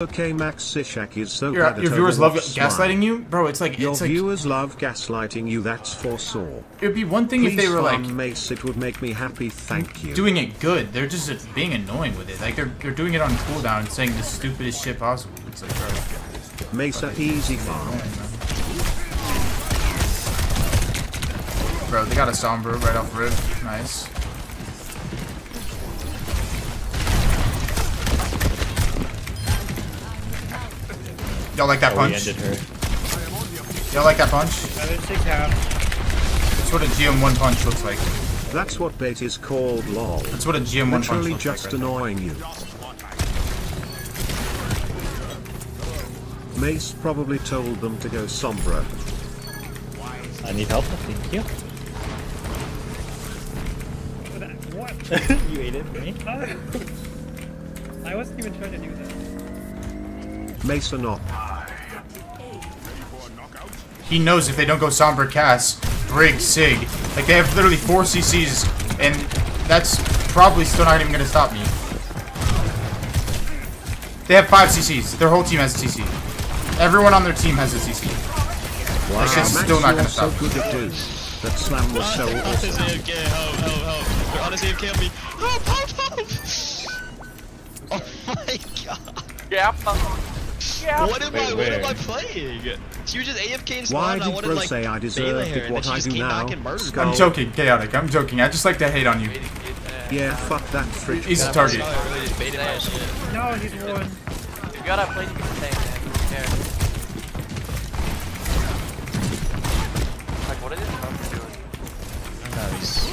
Okay, Max Sishak is so Your, bad your viewers love Overwatch gaslighting you, bro. It's like Your it's like viewers love gaslighting you, that's for sure. it'd be one thing if they were like Mace, it would make me happy, thank you. doing it good. They're just being annoying with it. Like they're they're doing it on cooldown and saying the stupidest shit possible. It's like, bro. Mesa easy farm. Bro, they got a Sombra right off rip. Nice. Y'all like that Oh, we punch? ended her. Y'all like that punch? Another six out. That's what a GM1 punch looks like. That's what bait is called, lol. That's what a GM1 punch Literally looks just like. Right annoying you. Mace probably told them to go Sombra. I need help. Thank you. What? you ate it for me. I wasn't even trying to do that. Mason up. he knows if they don't go Sombra Cass, Brig, Sig, like they have literally four CCs, and that's probably still not even gonna stop me. They have five CCs. Their whole team has a CC. Everyone on their team has a CC. Wow, That shit's still not you're gonna so stop. good at doing. That slam was so Honestly, awesome. AFK, help, help, help. They're honestly AFK on me. Help, help, help! Oh my god. Yeah. Yeah. What am Wait, I, what am I playing? She was just AFK in spawn Why I did wanted bro like say I bailing deserved her, it what then I do now? back and murdered Skull. I'm joking, chaotic. I'm joking. I just like to hate on you. Yeah, fuck that fridge. He's a target. I really just baited my shit. No, he's one. You gotta play the same, man. Like, what is it Trump doing? No, he's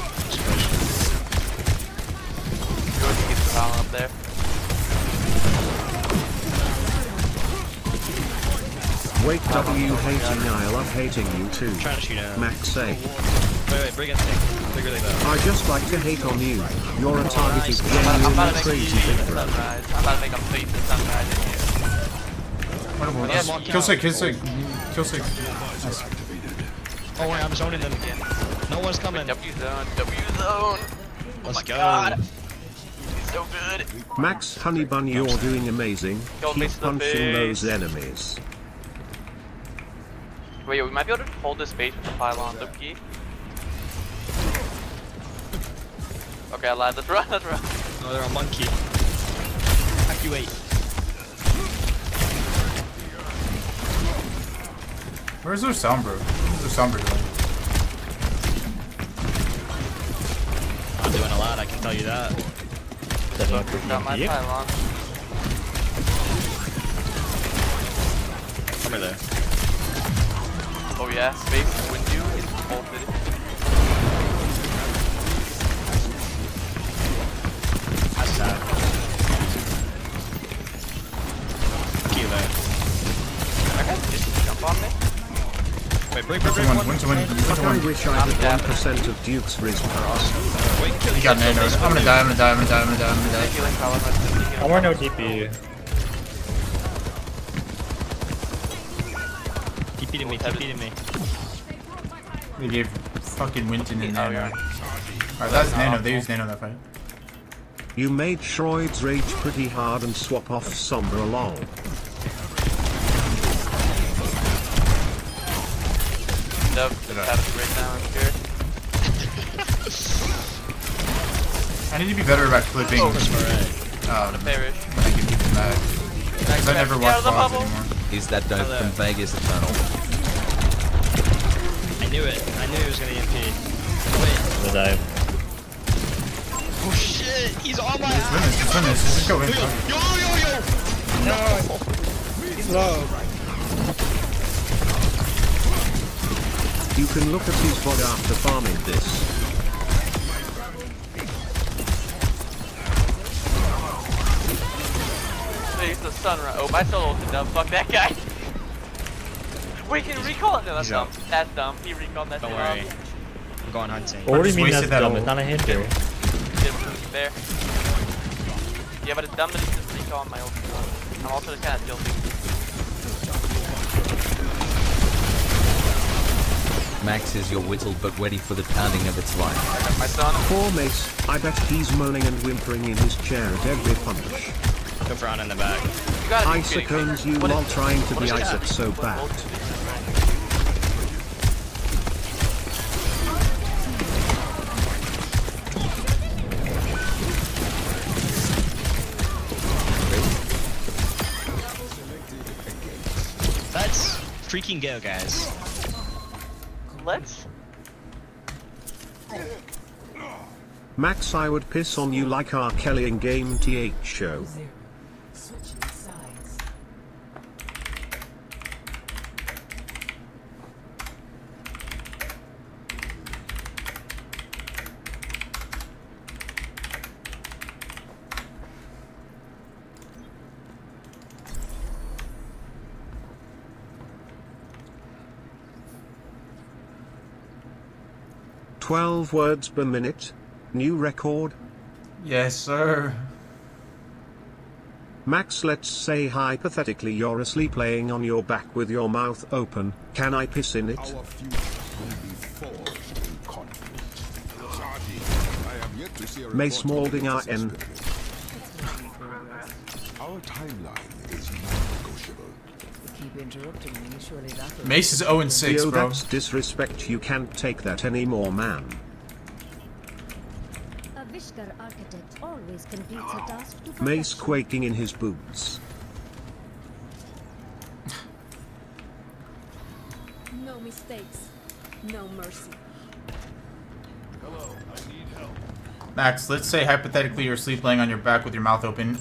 the foul up there. Wait, W hating, I love hating you too. trying to shoot out. Max say. Wait, wait, bring it thing. Bigger than that. I just like to hate on you. You're a targeted I'm about, I'm about genuine to make crazy a big bro. sunrise. I'm about to make a face at sunrise in here. Yeah, Kill Sig, kill Sig. Kill Sig. Nice. Oh wait, I'm zoning them again. No one's coming. W zone, W zone. Let's oh my go. God. So good. Max Honeybun, you're doing amazing. Don't Keep punching those enemies. Wait, we might be able to hold this base with the pylon, look key. Okay, I lied. Let's run, let's run. Oh, they're a monkey. Evacuate. Where's their Sombra? Where's their Sombra doing? Not doing a lot, I can tell you that. Setting up for Got my PvP. pylon. Yeah, space window is bolted. That's sad. Fuck you there. That guy just jump on me. Wait, break, break, break. Win, One. win to win. Win Fuck, to I win. wish I I'm had dead. 1% of Duke's Frisbee. Wait, kill He got nano. I'm gonna die. I'm gonna die. I'm gonna die. I'm gonna die. I'm gonna die. Healing pylon, let's do the healing I want no. DP. TP to me, TP to me. They gave fucking Winston and Oh, Nano. Alright, that's Nano. They used Nano that fight. You made Shroids rage pretty hard and swap off Sombra lol. Dub, have a great time, I'm sure. I need to be better about clipping. Focus for. Um, Perish. when I get people mad. Because I never watch out of the VODs bubble. anymore. Is that dope Hello. from Vegas Eternal? I knew it. I knew he was gonna EMP. Wait. The dive. Oh shit! He's on my Win ass! this. Just win this. Just go in. Yo, yo, yo, yo! No, he's low. You can look at his VOD after farming this. Face the sunrise. Oh, my solo ulted dub. Fuck that guy. We can recall it. No, that's He's dumb. That's dumb. He recalled that Don't worry. off. I'm going hunting. What do you mean that's that dumb? It's not a hinder. Did there. Yeah, but it's dumb that he's just recalling my ult. I'm also just kind of guilty. Max is your whittle but ready for the pounding of its life. I got my son. Poor Mace, I bet he's moaning and whimpering in his chair at every punch. Go for on in the back. You gotta Isaac owns you What is while this? trying to What be is Isaac so bad. Freaking go, guys. Let's. Max, I would piss on you like R. Kelly in Game TH show. 12 words per minute? New record? Yes, sir. Max, let's say hypothetically you're asleep laying on your back with your mouth open. Can I piss in it? May future. Mace Maulding RN. Our timeline is Keep interrupting me, surely that Mace is 0 and 6, Yo, bro. that's disrespect. You can't take that anymore, man. A Vishkar architect always completes a task to Mace quaking in his boots. No mistakes, no mercy. Hello, I need help. Max, let's say hypothetically you're asleep laying on your back with your mouth open.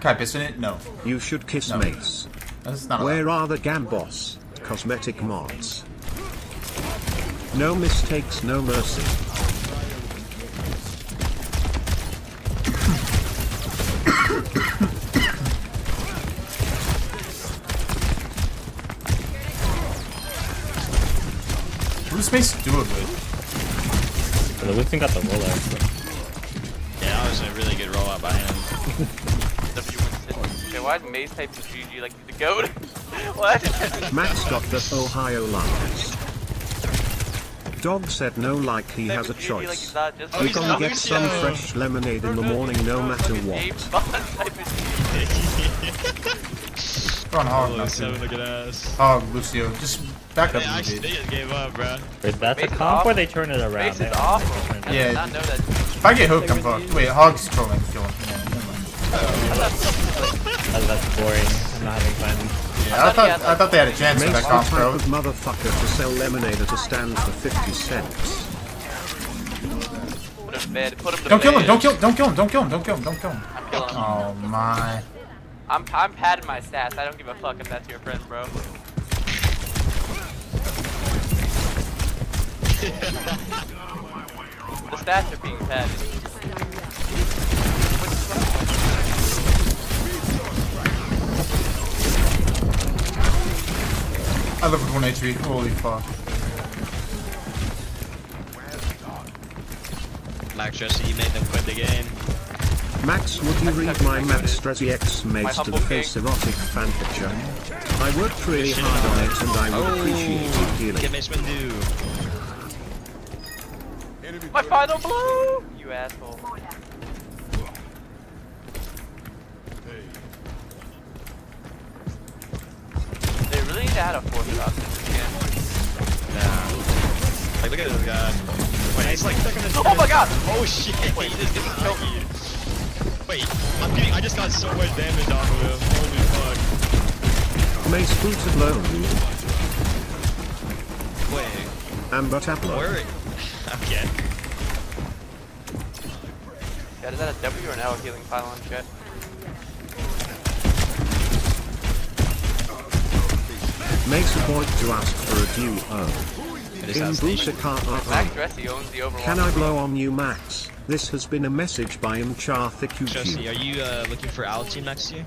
Can I piss in it? No. You should kiss No. Mace. That's not allowed. Where are the Gambos? Cosmetic mods. No mistakes, no mercy. What does Mace do it with? The Winston got the rollout. Yeah, that was a really good rollout by him. W Winston. Okay, why did Maze type to GG like the goat? what? Max got the Ohio lines. Dog said no like he has a Type like choice. he's not Oh, We're he's gonna get some Lucio. fresh lemonade in the morning no matter what. Bond type of GG. We're on Hog now, Oh, look at us. Hog, Lucio. Just back up They a actually they just gave up, bro. Wait, that's a Mace is comp or awful. they turn it around? Mace They- is awful. turn it I Yeah. did not know that. If I get hooked, I'm fucked. Wait, Hog's trolling. Kill him. Yeah, never mind. That's, that's boring. I'm not having fun. Yeah, I thought I thought they had a chance with that the comp, type bro. of motherfucker to sell lemonade at a stand for 50 cents. Put him to bed. Put him to Don't kill him! Don't kill! Don't kill him! Don't kill him! Don't kill him! Don't kill him! I'm killing him. Oh my! I'm, I'm padding my stats. I don't give a fuck if that's your friend, bro. the stats are being padded. I live with one HP. Holy fuck! Max Jesse, you made them quit the game. Max, would you read my Max Strezzy X My mates to the face king. erotic fan picture? I worked really hard on it and I would appreciate you Get oh, healing. Mace Windu. My final blow! You asshole. They really need to add a fourth option again. Nah. Like, look at this guy. Wait, he's like, they're gonna Oh my god! Oh shit! Wait, this is kill me. Wait, I'm getting. I just got so much damage off of him. Holy fuck. Mace booted low. Wait, Amber Taplow. where? Okay. Yeah, is that a W or an L healing pylon chat? Mace avoid to ask for a duo. It is In assassination. Buta owns the Overwatch. Can I blow on you, Max? This has been a message by Mchar Jesse, QQ. are you uh, looking for our team next year?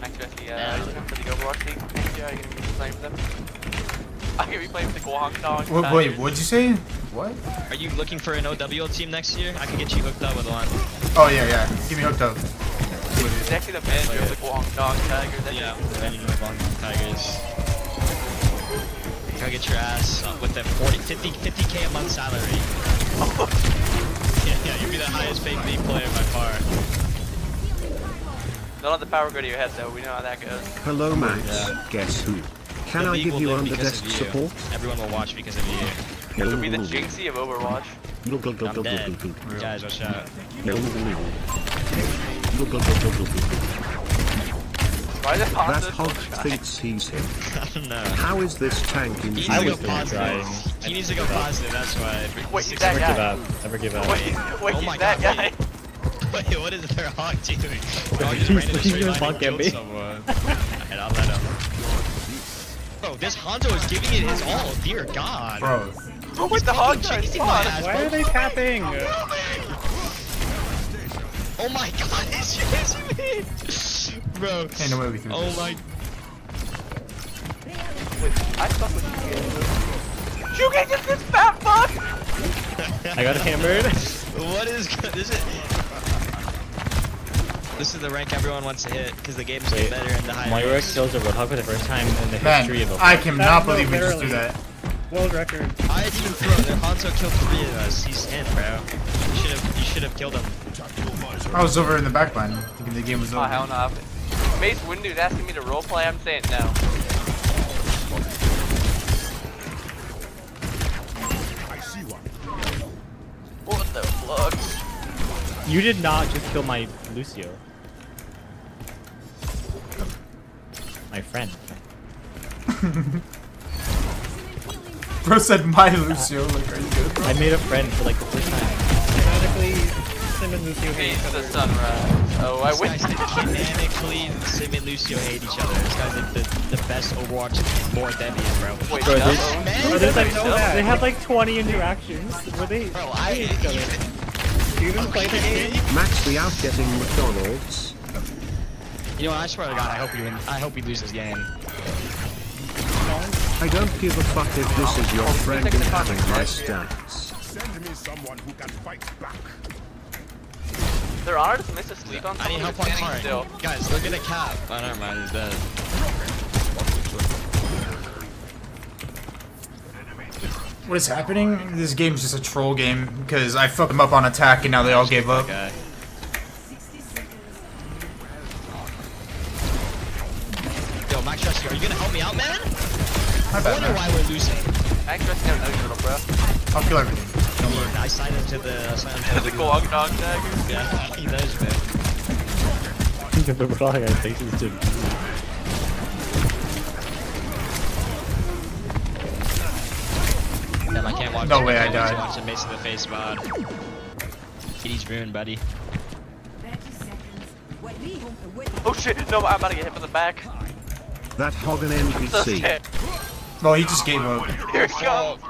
Max uh, are for the Overwatch League next year? Are you gonna be playing for them? I'm gonna be playing for the Guang Dog. Wait, wait, what'd you say? What? Are you looking for an OWL team next year? I can get you hooked up with one. Oh yeah, yeah. Give me hooked up. He's actually the manager of the Guang Dog Tigers. That's Yeah, the and you know, Bong Tigers. Gotta get your ass up with that 40, 50, 50k a month salary. Yeah, yeah, you'd be the highest paid league player by far. Don't let the power go to your head though. We know how that goes. Hello Max, Yeah. guess who? Can I give you on the desk support? Everyone will watch because of you. You'll be the Jynxzi of Overwatch. I'm dead. Guys, watch out. Why is it That positive? hog thinks he's him. I don't know. How is this tank in He I needs to was go positive. He needs to go positive, that's why. Wait, Six- that Never give guy. up. Never give up. Wait, wait, Oh he's my that God, guy. Wait, what is their hog doing? Their just He's- ran in a he's straight just line and hog killed camping. someone. and I'll let him. Bro, this Hanzo is giving it his all. Dear God. Bro, wait, the hog died. Chasing my ass, Why are they tapping? Oh my God, it's chasing me. Bro. ain't no way we threw Oh this. my. Wait, I fuck with you. You get just this fat fuck! I got a hammered. What is this? Is this is the rank everyone wants to hit because the games Wait, better and the higher. Moira ranks. kills a Roadhog for the first time in the Man, history of the I cannot believe we just literally- do that. World record. I didn't even throw. Their Hanzo killed three of us. He's in, bro. You should have. You should have killed him. I was over in the back line, thinking the game was Oh, over. hell no. Mace Windu's asking me to roleplay, I'm saying no. I see one. What the fuck? You did not just kill my Lucio. My friend. Bro said my Lucio, like, are you good, bro? I made a friend for like the first time. Canonically, Sim and Lucio hate each Face the other. sunrise. Oh, I This win. guy's canonically Sim and Lucio hate each other. This guy's like the, the best Overwatch more debian, bro. Wait, Bro, no? they- Oh, Man, oh, there's like, know that. they had like 20 interactions. Were they? Bro, I Do you even play the game? Max the out getting McDonald's. You know, what, I swear to God, I hope you win. I hope we lose this game. I don't give a fuck if this is your friend and having my stats. Send me someone who can fight back. Their honor just makes us sleep on I need someone help who's on standing still. Guys, they're gonna cap. Oh, never mind. He's dead. What is happening? This game's just a troll game because I fucked them up on attack and now they all gave up. Guy. Yo, Max Trusty, are you gonna help me out, man? My I wonder why we're losing. Max Trust never knows little bro. I'll kill everything. I signed him to the. I signed him to The the. Glog Dog Dagger. Yeah, he knows, man. the Roadhog I think is just. Damn, I can't watch. No way I can't died. Watch the base of the face mod. Kitty's ruined, buddy. Oh shit, no, I'm about to get hit from the back. That hog an NPC. scared. Well, he just gave up. Here it comes.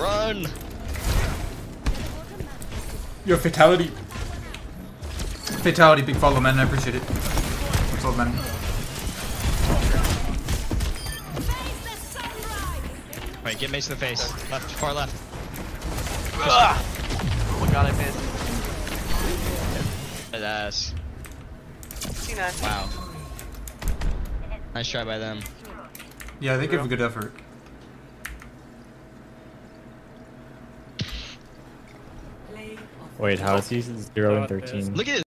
Run! Your fatality. Fatality, big follow, man. I appreciate it. What's up, man? Wait, get Mace in the face. Left, far left. Ugh. Oh my god, I missed. His ass. Wow. Nice try by them. Yeah, they give a good effort. Wait, how is he 0 and 13? Look at